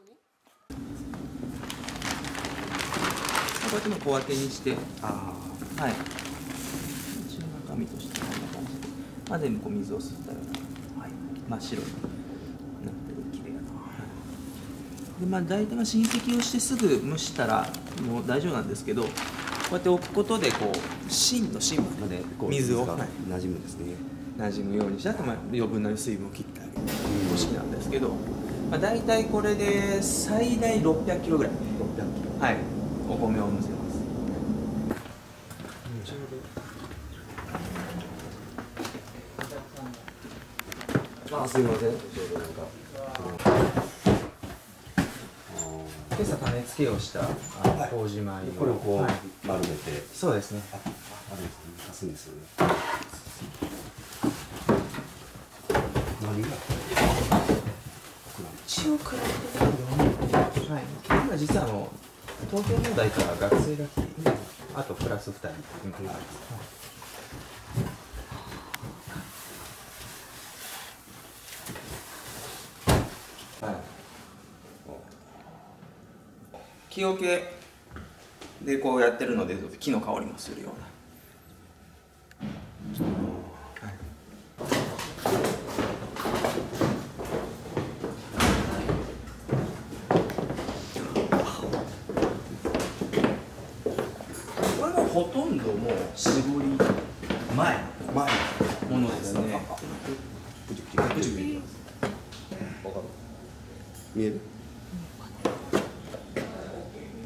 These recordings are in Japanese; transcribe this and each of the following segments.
こうやっても小分けにしてあはい。うちの中身としてこんな感じで、まあ、全部こう水を吸ったような、はい、真っ白になってる綺麗な。でまあ大体まあ親戚をしてすぐ蒸したらもう大丈夫なんですけど、こうやって置くことでこう芯の芯までこう水を、がはい。馴染むんですね。馴染むようにしてあとまあ余分な水分を切ってあげる。方式なんですけど、まあ、大体これで最大600キロぐらい、600キはい、お米を蒸せます。ロあすいません。ちょうどなんか。今朝種付けをした麹米を、これをこうはい。丸めて。そうですね。ああれですね足すんですよね。何が？一応比べてたけどはい。今実はあの東京農大から学生が来てあとプラス2人うんはい。はい。木桶でこうやってるので木の香りもするようなほとんどもう絞り前。前。ものですね。プチプチプチプチわかる見える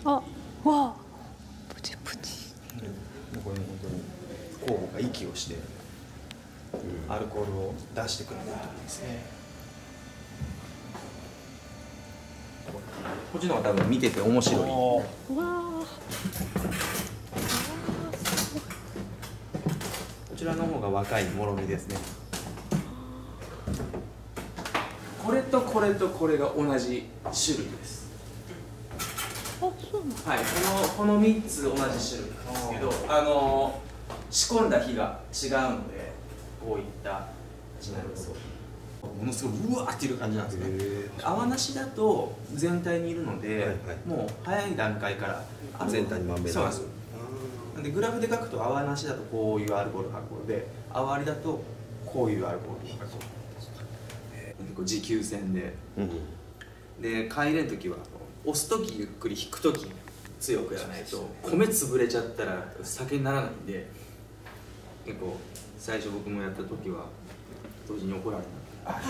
あわあ。プチプチ。もうこれも本当に酵母が息をしてアルコールを出してくれるとですね。こっちの方が多分見てて面白い。わあちらの方が若いもろみですね。これとこれとこれが同じ種類です。あそうなのはいこのこの3つ同じ種類なんですけどあの仕込んだ日が違うのでこういった形になりますものすごいうわーっていう感じなんですね。へ泡なしだと全体にいるので、はいはい。もう早い段階から全体にまんべんなく。そうなんです。よなんでグラフで書くと泡なしだとこういうアルコール発酵で泡ありだとこういうアルコール発酵。結構持久戦で。うんで帰れん時は押す時ゆっくり引く時強くやらないと米潰れちゃったら酒にならないんで結構最初僕もやった時は同時に怒られた。はい